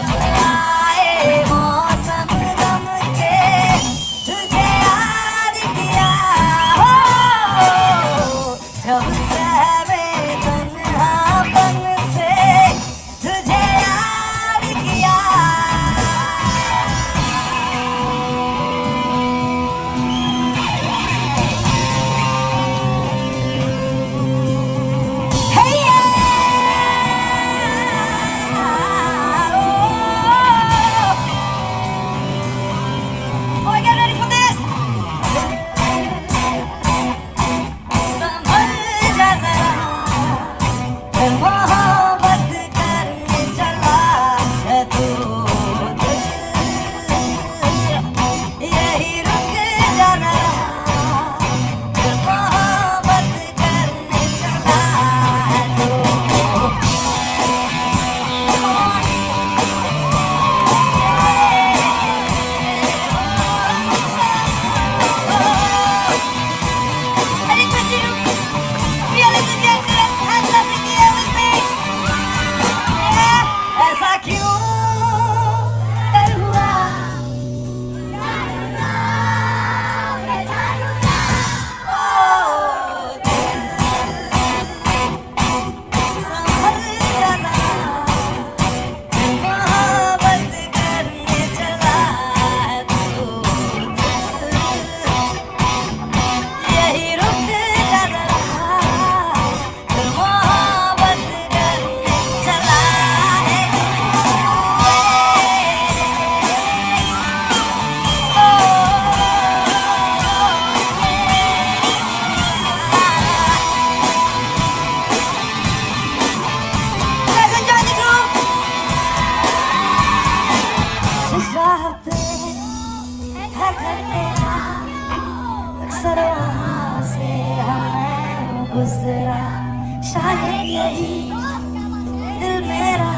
help. गुजरा शायद यही दिल मेरा